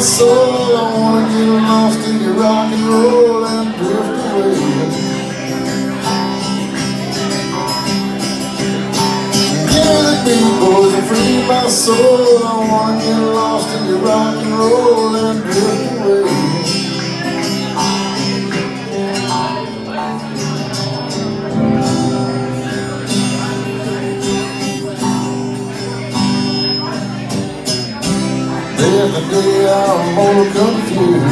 soul. I wanna get lost in your rock and roll and drift away. Give me the beat, boys, and free my soul. I wanna get lost in your rock and roll and drift away. Every day I'm more confused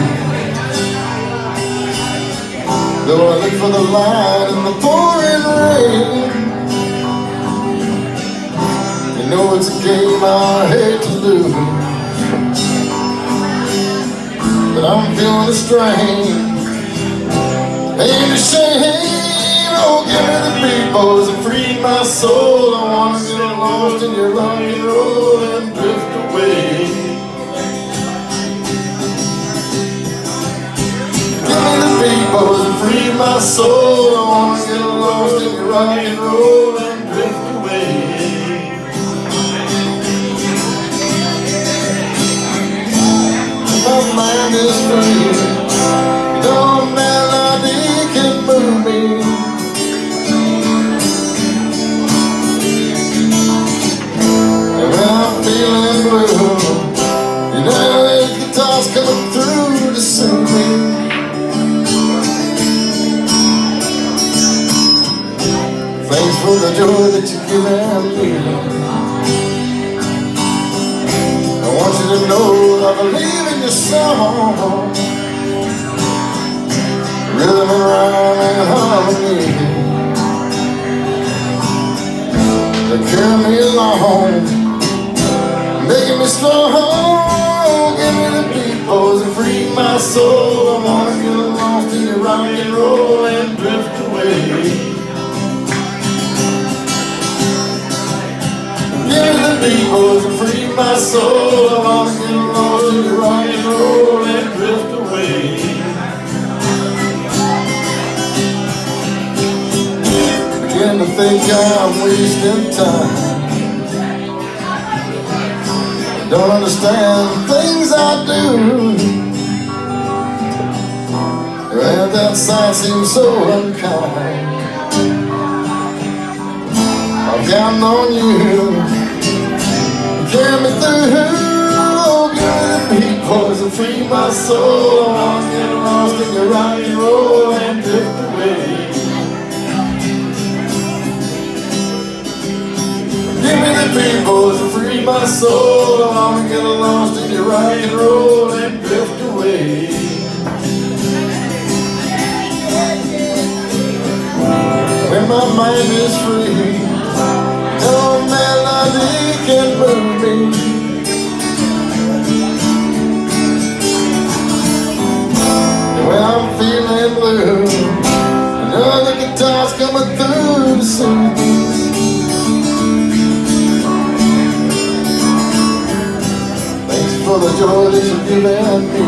Though I look for the light in the pouring rain You know it's a game I hate to lose But I'm feeling the strain Ain't a shame Oh, give me the beat, boys, and free my soul I wanna get lost in your rock and roll and drift away Boys and free my soul. I wanna get lost in your rock and roll you me. I want you to know that I believe in your song. Rhythm and rhyme and harmony. They carry me along, making me strong. Give me the boys, and free my soul. I wanna get lost in your rock and roll and drift away. Boys and free my soul. I wanna get lost in rock and roll and drift away. Begin to think I'm wasting time. Don't understand the things I do. And that sign seems so unkind. I'm counting on you carry me through. Give me the beat, oh boys, and free my soul. I wanna get lost in your rock and roll and drift away. Give me the boys, and free my soul. I wanna get lost in your rock and roll and drift away. When my mind is free, I'm feeling blue, guitar's coming through to. Thanks for the joy that giving me.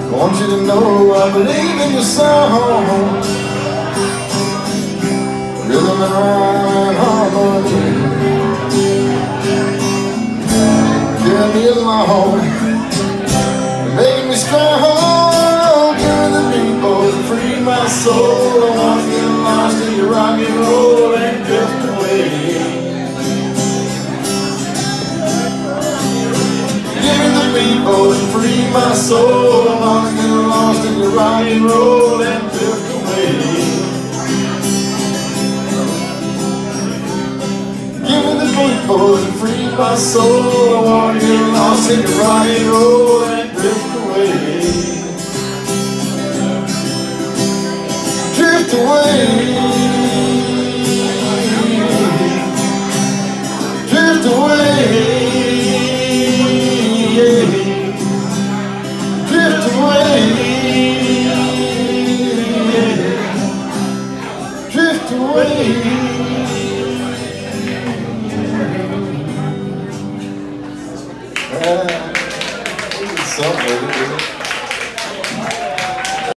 I want you to know I believe in your song rhythm and rhyme the boys, oh, and free my soul. I want to get lost in your rock and roll and drift away. Give me the for to free my soul. I want to get lost in the rock and roll and drift away. Drift away.